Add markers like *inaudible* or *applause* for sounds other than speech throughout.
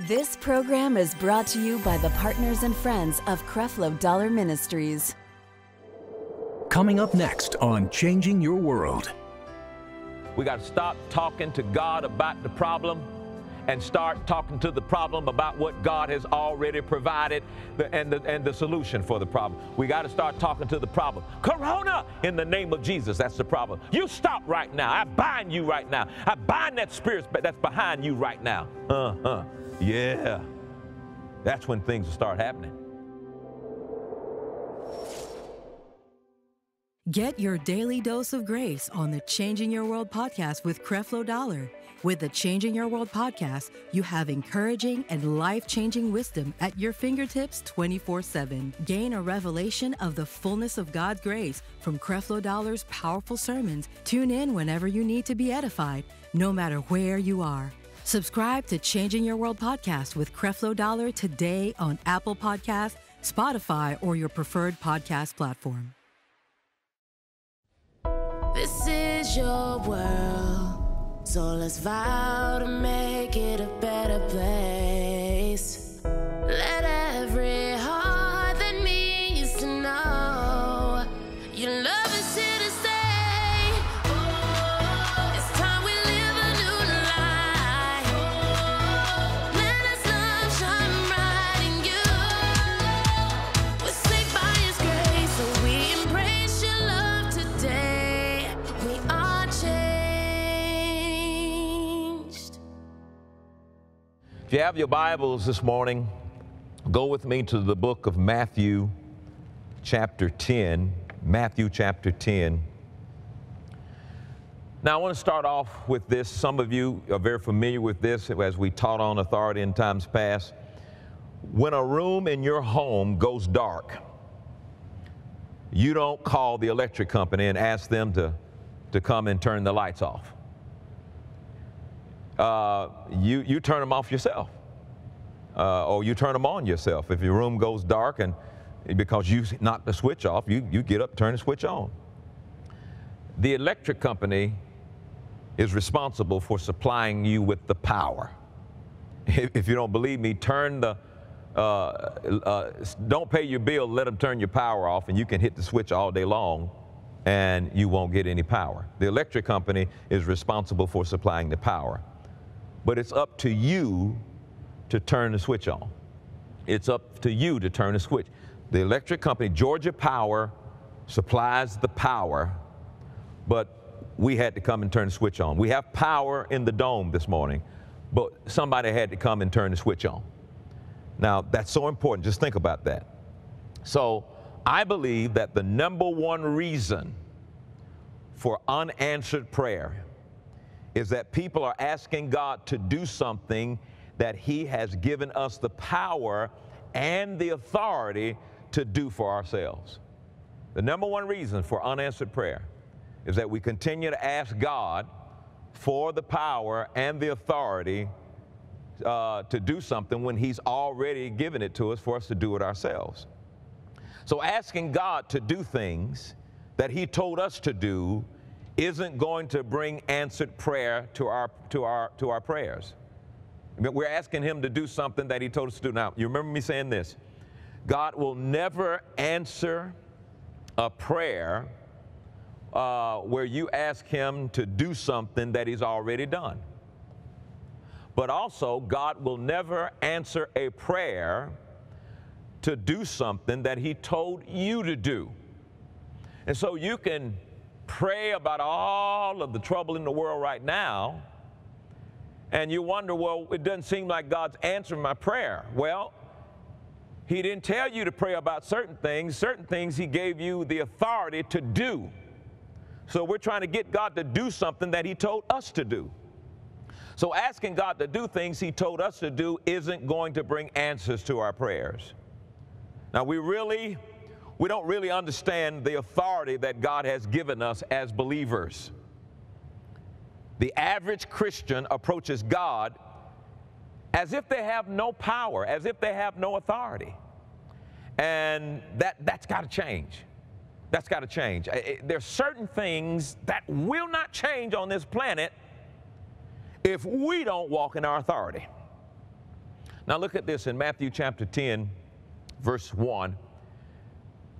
This program is brought to you by the partners and friends of Creflo Dollar Ministries. Coming up next on Changing Your World. We got to stop talking to God about the problem and start talking to the problem about what God has already provided and the, and the solution for the problem. We got to start talking to the problem. Corona, in the name of Jesus, that's the problem. You stop right now. I bind you right now. I bind that spirit that's behind you right now. Uh huh. Yeah. That's when things will start happening. Get your daily dose of grace on the Changing Your World podcast with Creflo Dollar. With the Changing Your World podcast, you have encouraging and life changing wisdom at your fingertips 24 7. Gain a revelation of the fullness of God's grace from Creflo Dollar's powerful sermons. Tune in whenever you need to be edified, no matter where you are. Subscribe to Changing Your World podcast with Creflo Dollar today on Apple Podcasts, Spotify, or your preferred podcast platform. This is your world. So let's vow to make it a better you have your Bibles this morning, go with me to the book of Matthew, chapter 10. Matthew, chapter 10. Now, I want to start off with this. Some of you are very familiar with this as we taught on authority in times past. When a room in your home goes dark, you don't call the electric company and ask them to, to come and turn the lights off. Uh, you, you turn them off yourself. Uh, or you turn them on yourself. If your room goes dark and because you knocked the switch off, you, you get up, turn the switch on. The electric company is responsible for supplying you with the power. If, you don't believe me, turn the, uh, uh, don't pay your bill, let them turn your power off, and you can hit the switch all day long and you won't get any power. The electric company is responsible for supplying the power. But it's up to you to turn the switch on. It's up to you to turn the switch. The electric company, Georgia Power, supplies the power, but we had to come and turn the switch on. We have power in the dome this morning, but somebody had to come and turn the switch on. Now, that's so important. Just think about that. So, I believe that the number one reason for unanswered prayer is that people are asking God to do something that He has given us the power and the authority to do for ourselves. The number one reason for unanswered prayer is that we continue to ask God for the power and the authority uh, to do something when He's already given it to us for us to do it ourselves. So, asking God to do things that He told us to do isn't going to bring answered prayer to our, to our, to our prayers. I mean, We're asking Him to do something that He told us to do. Now, you remember me saying this God will never answer a prayer uh, where you ask Him to do something that He's already done. But also, God will never answer a prayer to do something that He told you to do. And so you can pray about all of the trouble in the world right now, and you wonder, well, it doesn't seem like God's answering my prayer. Well, He didn't tell you to pray about certain things, certain things He gave you the authority to do. So we're trying to get God to do something that He told us to do. So asking God to do things He told us to do isn't going to bring answers to our prayers. Now, we really, we don't really understand the authority that God has given us as believers. The average Christian approaches God as if they have no power, as if they have no authority. And that, that's got to change. That's got to change. There's certain things that will not change on this planet if we don't walk in our authority. Now look at this in Matthew chapter 10, verse 1.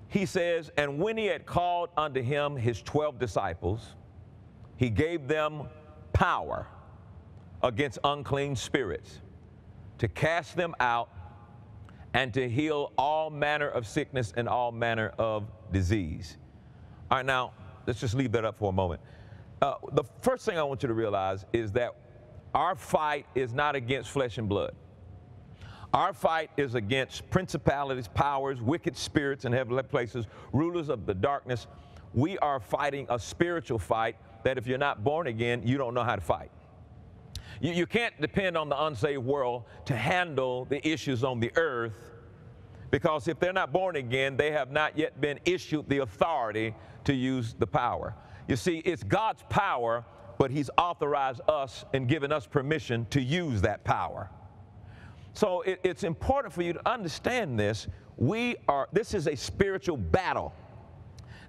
He says, And when he had called unto him his 12 disciples, he gave them power against unclean spirits to cast them out and to heal all manner of sickness and all manner of disease. All right, now let's just leave that up for a moment. Uh, the first thing I want you to realize is that our fight is not against flesh and blood. Our fight is against principalities, powers, wicked spirits in heavenly places, rulers of the darkness. We are fighting a spiritual fight that if you're not born again, you don't know how to fight. You, you can't depend on the unsaved world to handle the issues on the earth because if they're not born again, they have not yet been issued the authority to use the power. You see, it's God's power, but He's authorized us and given us permission to use that power. So it, it's important for you to understand this. We are, this is a spiritual battle.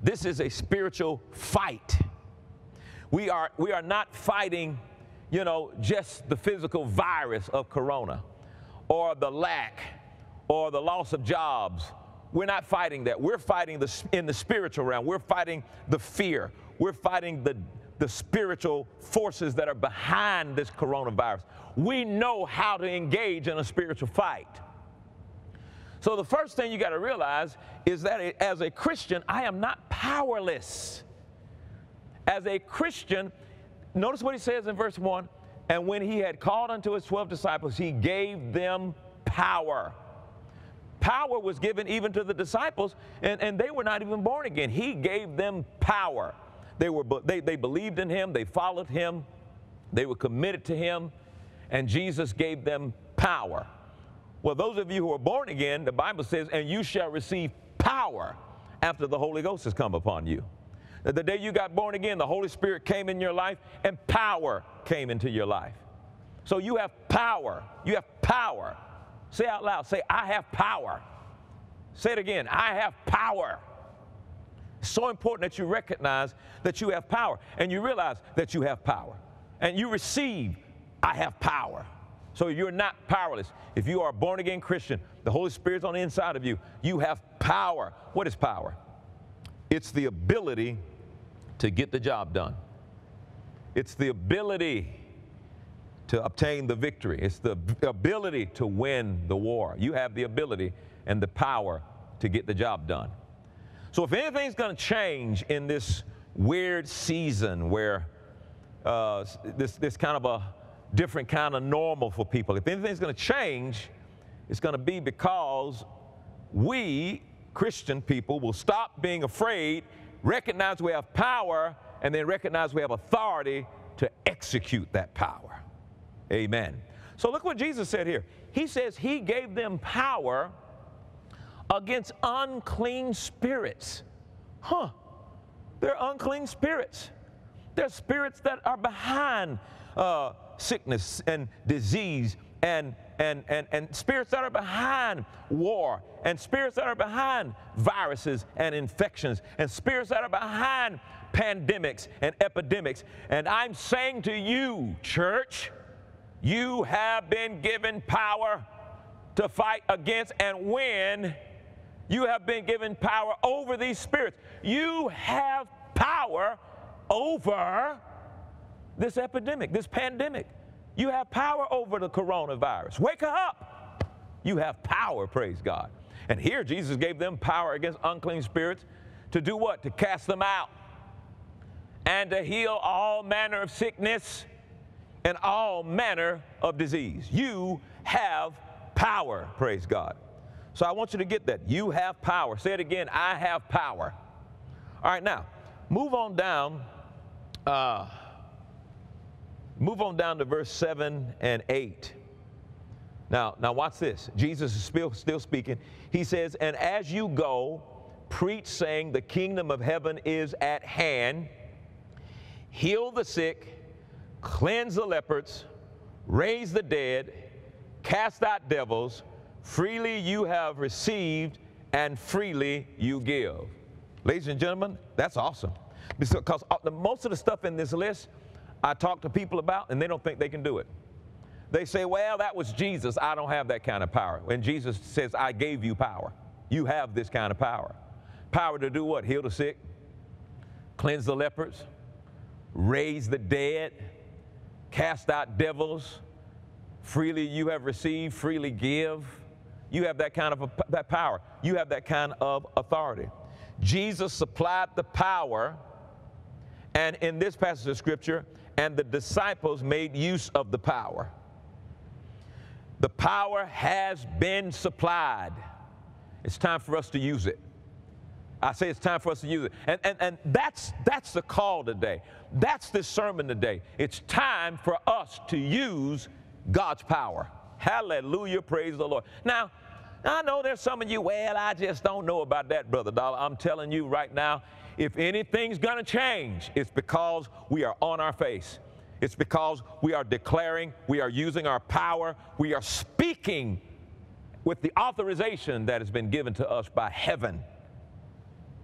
This is a spiritual fight. We are, we are not fighting, you know, just the physical virus of corona or the lack or the loss of jobs. We're not fighting that. We're fighting the, in the spiritual realm. We're fighting the fear. We're fighting the, the spiritual forces that are behind this coronavirus. We know how to engage in a spiritual fight. So, the first thing you got to realize is that as a Christian, I am not powerless. As a Christian, notice what he says in verse 1 and when he had called unto his 12 disciples, he gave them power. Power was given even to the disciples, and, and they were not even born again. He gave them power. They, were, they, they believed in him, they followed him, they were committed to him, and Jesus gave them power. Well, those of you who are born again, the Bible says, and you shall receive power after the Holy Ghost has come upon you. The day you got born again, the Holy Spirit came in your life and power came into your life. So you have power. You have power. Say out loud, say, I have power. Say it again, I have power. So important that you recognize that you have power and you realize that you have power. And you receive, I have power. So you're not powerless. If you are a born again Christian, the Holy Spirit's on the inside of you, you have power. What is power? It's the ability to get the job done. It's the ability to obtain the victory. It's the ability to win the war. You have the ability and the power to get the job done. So if anything's going to change in this weird season where uh, this, this kind of a different kind of normal for people, if anything's going to change, it's going to be because we, Christian people, will stop being afraid, recognize we have power, and then recognize we have authority to execute that power. Amen. So look what Jesus said here. He says he gave them power against unclean spirits. Huh. They're unclean spirits. They're spirits that are behind uh, sickness and disease and, and, and, and spirits that are behind war and spirits that are behind viruses and infections and spirits that are behind pandemics and epidemics. And I'm saying to you, church, you have been given power to fight against and win. You have been given power over these spirits. You have power over this epidemic, this pandemic. You have power over the coronavirus. Wake up. You have power, praise God. And here Jesus gave them power against unclean spirits to do what? To cast them out and to heal all manner of sickness and all manner of disease. You have power, praise God. So I want you to get that. You have power. Say it again I have power. All right, now, move on down. Uh, move on down to verse 7 and 8. Now, now watch this. Jesus is still, still speaking. He says, And as you go, preach, saying, The kingdom of heaven is at hand. Heal the sick cleanse the lepers, raise the dead, cast out devils. Freely you have received, and freely you give. Ladies and gentlemen, that's awesome. Because uh, most of the stuff in this list, I talk to people about, and they don't think they can do it. They say, well, that was Jesus. I don't have that kind of power. When Jesus says, I gave you power, you have this kind of power. Power to do what? Heal the sick, cleanse the lepers, raise the dead, cast out devils. Freely you have received, freely give. You have that kind of that power. You have that kind of authority. Jesus supplied the power, and in this passage of scripture, and the disciples made use of the power. The power has been supplied. It's time for us to use it. I say it's time for us to use it. And, and, and that's, that's the call today. That's the sermon today. It's time for us to use God's power. Hallelujah. Praise the Lord. Now, I know there's some of you, well, I just don't know about that, Brother Dollar. I'm telling you right now, if anything's going to change, it's because we are on our face. It's because we are declaring, we are using our power, we are speaking with the authorization that has been given to us by heaven.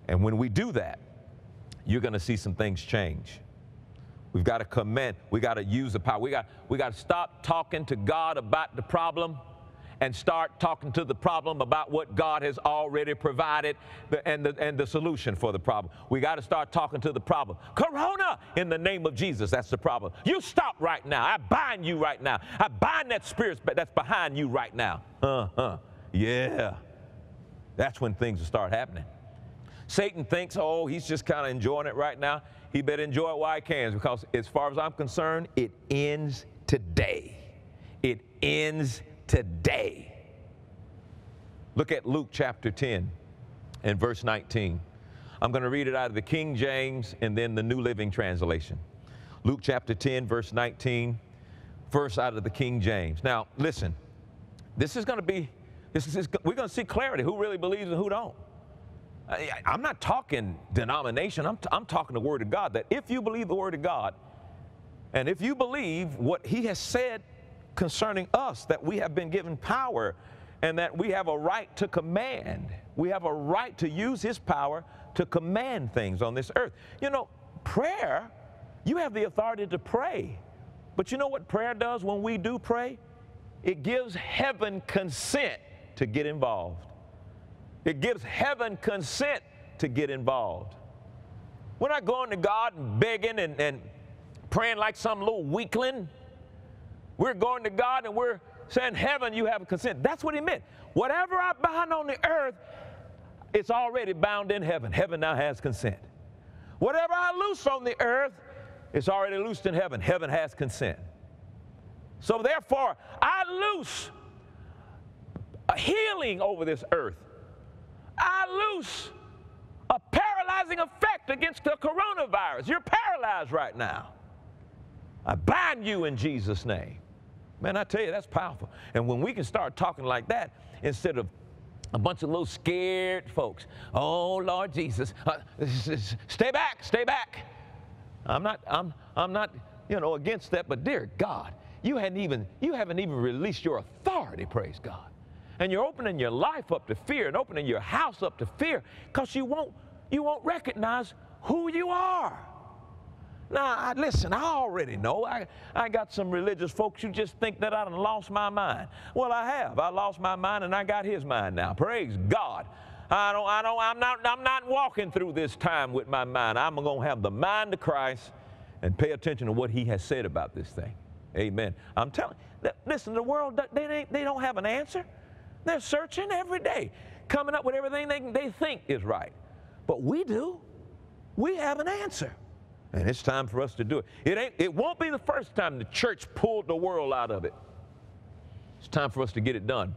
And when we do that, you're going to see some things change. We've got to commend, we got to use the power. We got, we got to stop talking to God about the problem and start talking to the problem about what God has already provided and the, and the solution for the problem. We got to start talking to the problem. Corona, in the name of Jesus, that's the problem. You stop right now. I bind you right now. I bind that spirit that's behind you right now. Uh huh. Yeah. That's when things will start happening. Satan thinks, oh, he's just kind of enjoying it right now. He better enjoy it while he can because, as far as I'm concerned, it ends today. It ends today. Look at Luke chapter 10 and verse 19. I'm going to read it out of the King James and then the New Living Translation. Luke chapter 10, verse 19, verse out of the King James. Now, listen, this is going to be, this is, we're going to see clarity who really believes and who don't. I'm not talking denomination, I'm, t- I'm talking the Word of God. That if you believe the Word of God, and if you believe what He has said concerning us that we have been given power and that we have a right to command. We have a right to use His power to command things on this earth. You know, prayer, you have the authority to pray. But you know what prayer does when we do pray? It gives heaven consent to get involved. It gives heaven consent to get involved. We're not going to God and begging and, and praying like some little weakling. We're going to God and we're saying, Heaven, you have consent. That's what he meant. Whatever I bind on the earth, it's already bound in heaven. Heaven now has consent. Whatever I loose on the earth, it's already loosed in heaven. Heaven has consent. So therefore, I loose a healing over this earth. I loose a paralyzing effect against the coronavirus. You're paralyzed right now. I bind you in Jesus' name. Man, I tell you, that's powerful. And when we can start talking like that, instead of a bunch of little scared folks, oh Lord Jesus, uh, stay back, stay back. I'm not, I'm, I'm not, you know, against that, but dear God, you hadn't even, you haven't even released your authority, praise God. And you're opening your life up to fear and opening your house up to fear because you won't, you won't recognize who you are. Now, I, listen, I already know. I, I got some religious folks who just think that I have lost my mind. Well, I have. I lost my mind and I got his mind now. Praise God. I don't, I don't, I'm not, I'm not walking through this time with my mind. I'm going to have the mind of Christ and pay attention to what he has said about this thing. Amen. I'm telling listen, the world, they, they don't have an answer. They're searching every day, coming up with everything they, they think is right. But we do. We have an answer. And it's time for us to do it. It, ain't, it won't be the first time the church pulled the world out of it. It's time for us to get it done.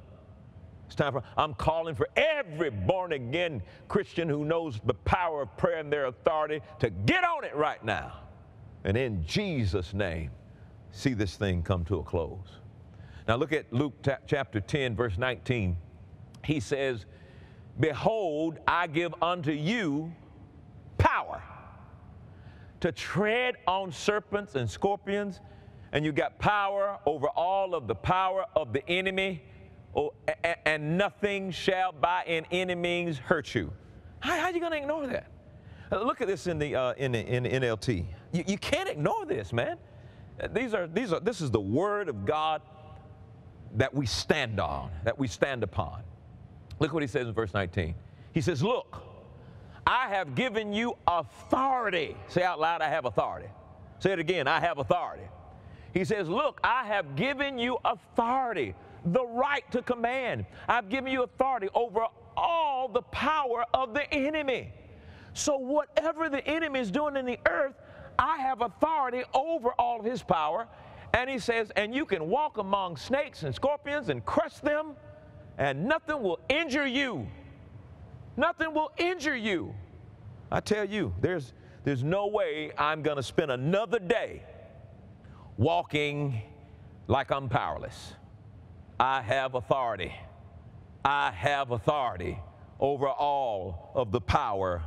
It's time for, I'm calling for every born again Christian who knows the power of prayer and their authority to get on it right now. And in Jesus' name, see this thing come to a close. Now look at Luke chapter 10, verse 19. He says, Behold, I give unto you power to tread on serpents and scorpions, and you got power over all of the power of the enemy, oh, and nothing shall by any means hurt you. How, how are you going to ignore that? Uh, look at this in the, uh, in, the, in the NLT. You, you can't ignore this, man. Uh, these are, these are, this is the Word of God that we stand on, that we stand upon. Look what he says in verse 19. He says, Look, I have given you authority. Say out loud, I have authority. Say it again, I have authority. He says, Look, I have given you authority, the right to command. I've given you authority over all the power of the enemy. So, whatever the enemy is doing in the earth, I have authority over all of his power. And he says, And you can walk among snakes and scorpions and crush them, and nothing will injure you. Nothing will injure you. I tell you, there's, there's no way I'm going to spend another day walking like I'm powerless. I have authority. I have authority over all of the power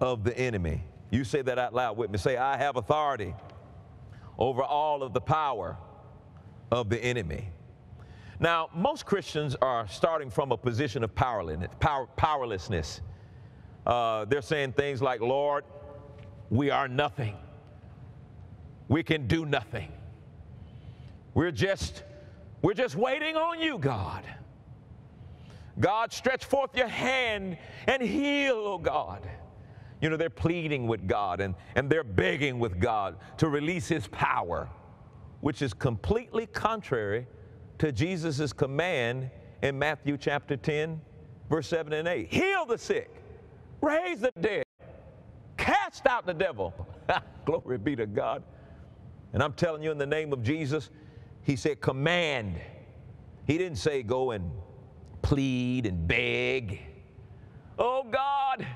of the enemy. You say that out loud with me. Say, I have authority over all of the power of the enemy. Now, most Christians are starting from a position of powerlessness. Uh, they're saying things like, Lord, we are nothing. We can do nothing. We're just, we're just waiting on you, God. God, stretch forth your hand and heal, oh God. You know, they're pleading with God and, and they're begging with God to release His power, which is completely contrary to Jesus' command in Matthew chapter 10, verse 7 and 8. Heal the sick, raise the dead, cast out the devil. *laughs* Glory be to God. And I'm telling you, in the name of Jesus, He said, command. He didn't say go and plead and beg. Oh God,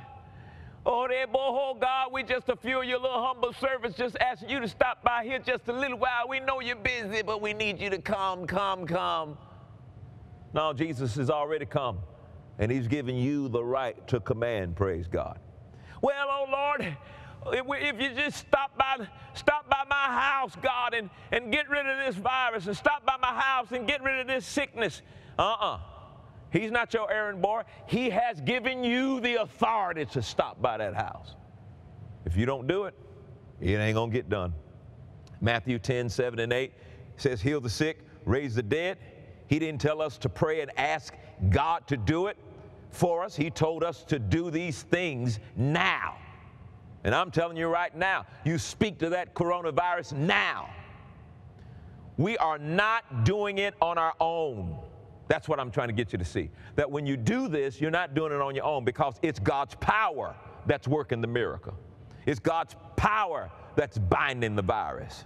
oh, oh God, we just a few of your little humble servants just asking you to stop by here just a little while. We know you're busy, but we need you to come, come, come. Now Jesus has already come, and He's given you the right to command, praise God. Well, oh Lord, if you just stop by, stop by my house, God, and, and get rid of this virus, and stop by my house and get rid of this sickness. Uh-uh. He's not your errand boy. He has given you the authority to stop by that house. If you don't do it, it ain't going to get done. Matthew 10, 7 and 8 says, Heal the sick, raise the dead. He didn't tell us to pray and ask God to do it for us. He told us to do these things now. And I'm telling you right now, you speak to that coronavirus now. We are not doing it on our own. That's what I'm trying to get you to see. That when you do this, you're not doing it on your own because it's God's power that's working the miracle. It's God's power that's binding the virus.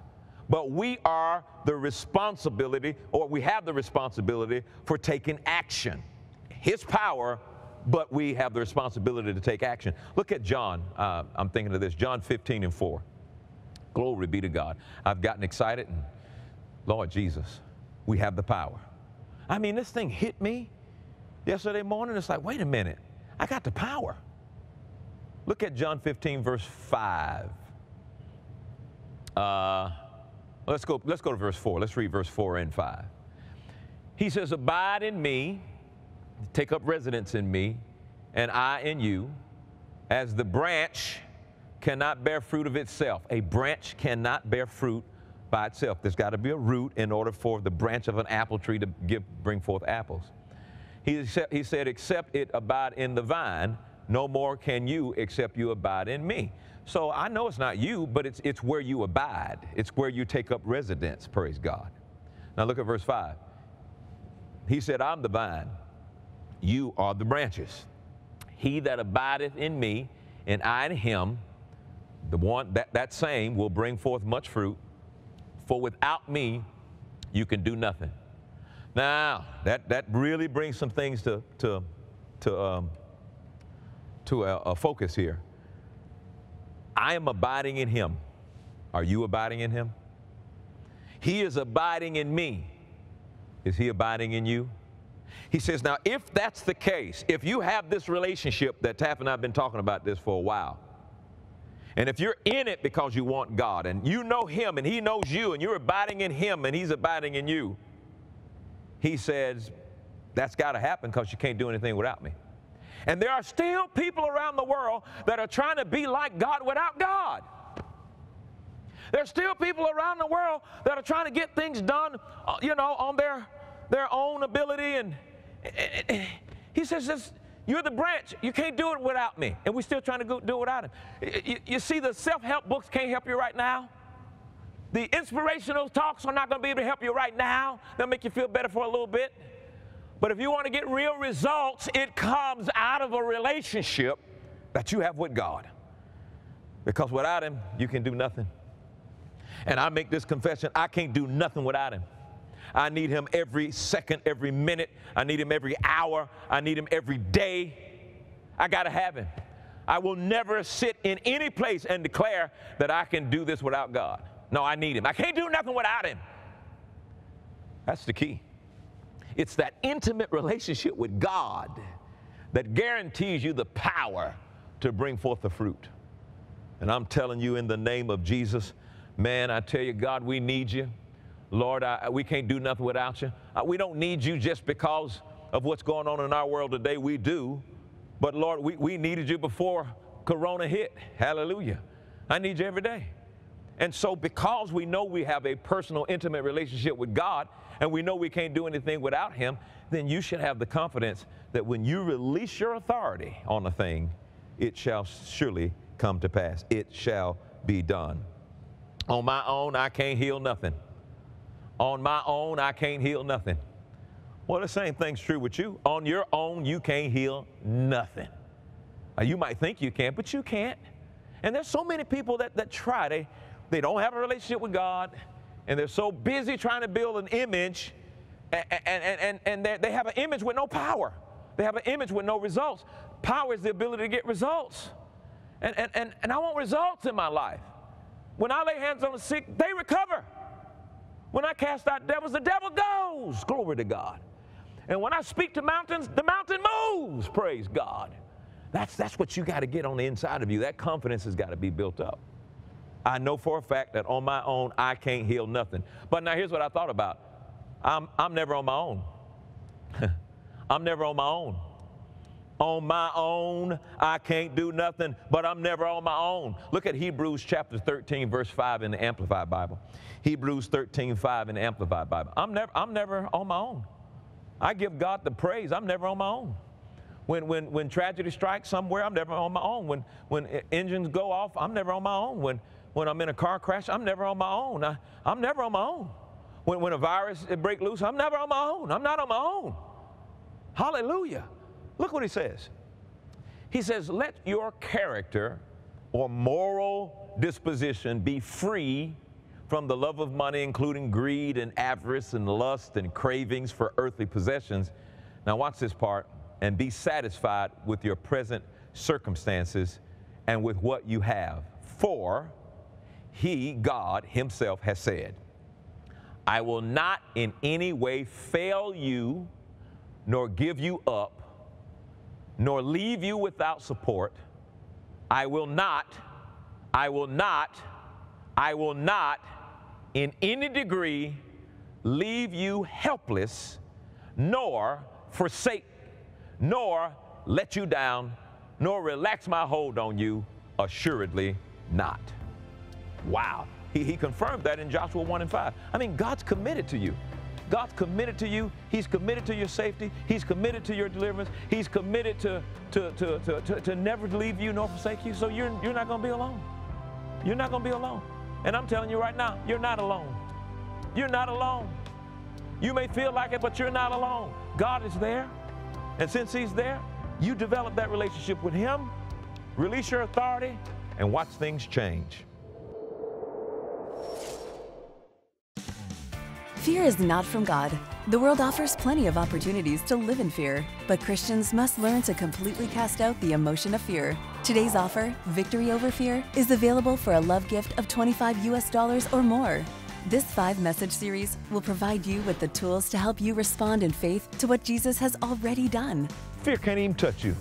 But we are the responsibility, or we have the responsibility for taking action. His power, but we have the responsibility to take action. Look at John. Uh, I'm thinking of this John 15 and 4. Glory be to God. I've gotten excited, and Lord Jesus, we have the power. I mean, this thing hit me yesterday morning. It's like, wait a minute, I got the power. Look at John 15, verse 5. Uh, let's go, let's go to verse 4. Let's read verse 4 and 5. He says, Abide in me, take up residence in me, and I in you, as the branch cannot bear fruit of itself. A branch cannot bear fruit by itself. There's got to be a root in order for the branch of an apple tree to give, bring forth apples. He, he said, except it abide in the vine, no more can you except you abide in me. So I know it's not you, but it's, it's where you abide. It's where you take up residence, praise God. Now look at verse 5. He said, I'm the vine, you are the branches. He that abideth in me, and I in him, the one that, that same will bring forth much fruit. For without me, you can do nothing. Now, that, that really brings some things to, to, to, um, to a, a focus here. I am abiding in him. Are you abiding in him? He is abiding in me. Is he abiding in you? He says, now, if that's the case, if you have this relationship that Taff and I have been talking about this for a while, and if you're in it because you want God and you know Him and He knows you and you're abiding in Him and He's abiding in you, He says, that's got to happen because you can't do anything without me. And there are still people around the world that are trying to be like God without God. There's still people around the world that are trying to get things done, uh, you know, on their their own ability. And, and, and he says, this, You're the branch. You can't do it without me. And we're still trying to do it without him. You, you see, the self help books can't help you right now. The inspirational talks are not going to be able to help you right now. They'll make you feel better for a little bit. But if you want to get real results, it comes out of a relationship that you have with God. Because without Him, you can do nothing. And I make this confession I can't do nothing without Him. I need Him every second, every minute. I need Him every hour. I need Him every day. I got to have Him. I will never sit in any place and declare that I can do this without God. No, I need Him. I can't do nothing without Him. That's the key. It's that intimate relationship with God that guarantees you the power to bring forth the fruit. And I'm telling you, in the name of Jesus, man, I tell you, God, we need you. Lord, I, we can't do nothing without you. Uh, we don't need you just because of what's going on in our world today. We do. But Lord, we, we needed you before Corona hit. Hallelujah. I need you every day. And so, because we know we have a personal, intimate relationship with God, and we know we can't do anything without Him, then you should have the confidence that when you release your authority on a thing, it shall surely come to pass. It shall be done. On my own, I can't heal nothing. On my own, I can't heal nothing. Well, the same thing's true with you. On your own, you can't heal nothing. Now, you might think you can, but you can't. And there's so many people that, that try. They, they don't have a relationship with God, and they're so busy trying to build an image, and, and, and, and they have an image with no power. They have an image with no results. Power is the ability to get results. And, and, and, and I want results in my life. When I lay hands on the sick, they recover. When I cast out devils, the devil goes. Glory to God. And when I speak to mountains, the mountain moves. Praise God. That's, that's what you got to get on the inside of you. That confidence has got to be built up. I know for a fact that on my own, I can't heal nothing. But now here's what I thought about I'm, I'm never on my own. *laughs* I'm never on my own. On my own, I can't do nothing, but I'm never on my own. Look at Hebrews chapter 13, verse 5 in the Amplified Bible. Hebrews 13, 5 in the Amplified Bible. I'm never, I'm never on my own. I give God the praise. I'm never on my own. When, when, when tragedy strikes somewhere, I'm never on my own. When, when engines go off, I'm never on my own. When, when I'm in a car crash, I'm never on my own. I, I'm never on my own. When, when a virus break loose, I'm never on my own. I'm not on my own. Hallelujah. Look what he says. He says, let your character or moral disposition be free from the love of money, including greed and avarice and lust and cravings for earthly possessions. Now, watch this part and be satisfied with your present circumstances and with what you have. For he, God Himself, has said, I will not in any way fail you, nor give you up, nor leave you without support. I will not, I will not, I will not in any degree leave you helpless, nor forsake, nor let you down, nor relax my hold on you, assuredly not. Wow. He, he confirmed that in Joshua 1 and 5. I mean, God's committed to you. God's committed to you. He's committed to your safety. He's committed to your deliverance. He's committed to, to, to, to, to, to never leave you nor forsake you. So you're, you're not going to be alone. You're not going to be alone. And I'm telling you right now, you're not alone. You're not alone. You may feel like it, but you're not alone. God is there. And since He's there, you develop that relationship with Him, release your authority, and watch things change. Fear is not from God. The world offers plenty of opportunities to live in fear, but Christians must learn to completely cast out the emotion of fear. Today's offer, Victory Over Fear, is available for a love gift of 25 US dollars or more. This five message series will provide you with the tools to help you respond in faith to what Jesus has already done. Fear can't even touch you.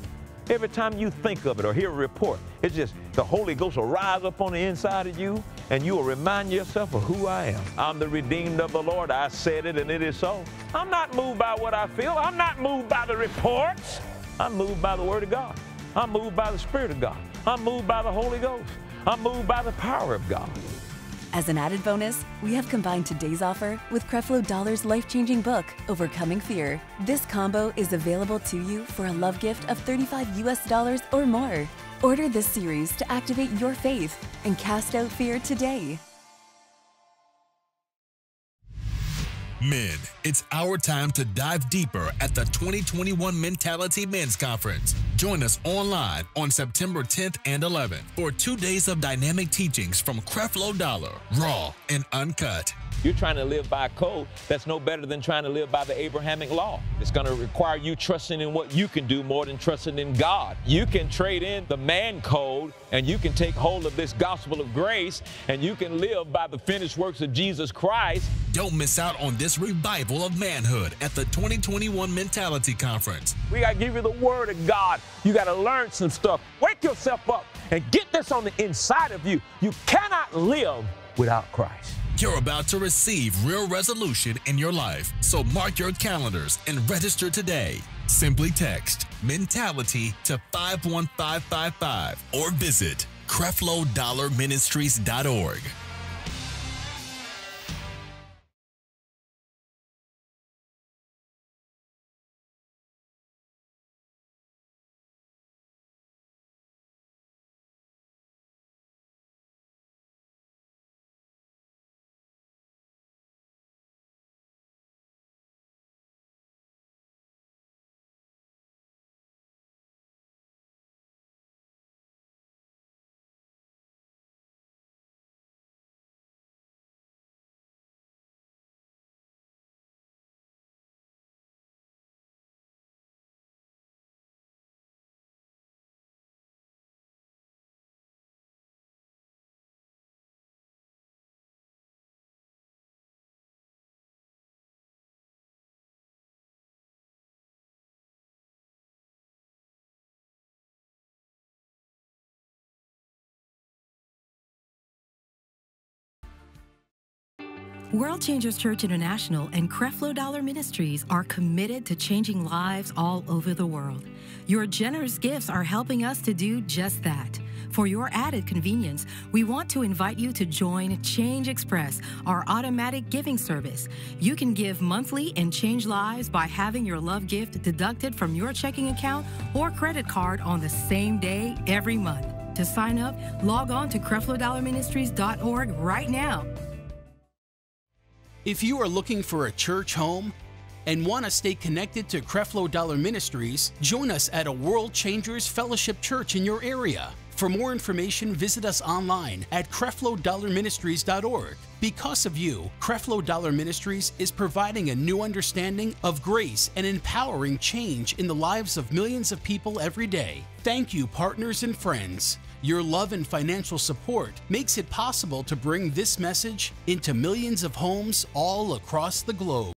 Every time you think of it or hear a report, it's just the Holy Ghost will rise up on the inside of you and you will remind yourself of who I am. I'm the redeemed of the Lord. I said it and it is so. I'm not moved by what I feel. I'm not moved by the reports. I'm moved by the Word of God. I'm moved by the Spirit of God. I'm moved by the Holy Ghost. I'm moved by the power of God. As an added bonus, we have combined today's offer with Creflo Dollar's life changing book, Overcoming Fear. This combo is available to you for a love gift of 35 US dollars or more. Order this series to activate your faith and cast out fear today. Men, it's our time to dive deeper at the 2021 Mentality Men's Conference. Join us online on September 10th and 11th for two days of dynamic teachings from Creflo Dollar, raw and uncut. You're trying to live by a code that's no better than trying to live by the Abrahamic law. It's going to require you trusting in what you can do more than trusting in God. You can trade in the man code and you can take hold of this gospel of grace and you can live by the finished works of Jesus Christ. Don't miss out on this revival of manhood at the 2021 Mentality Conference. We got to give you the word of God. You got to learn some stuff. Wake yourself up and get this on the inside of you. You cannot live without Christ. You're about to receive real resolution in your life, so mark your calendars and register today. Simply text mentality to 51555 or visit creflodollarministries.org. World Changers Church International and Creflo Dollar Ministries are committed to changing lives all over the world. Your generous gifts are helping us to do just that. For your added convenience, we want to invite you to join Change Express, our automatic giving service. You can give monthly and change lives by having your love gift deducted from your checking account or credit card on the same day every month. To sign up, log on to creflodollarministries.org right now. If you are looking for a church home and want to stay connected to Creflo Dollar Ministries, join us at a World Changers Fellowship Church in your area. For more information, visit us online at creflodollarministries.org. Because of you, Creflo Dollar Ministries is providing a new understanding of grace and empowering change in the lives of millions of people every day. Thank you, partners and friends. Your love and financial support makes it possible to bring this message into millions of homes all across the globe.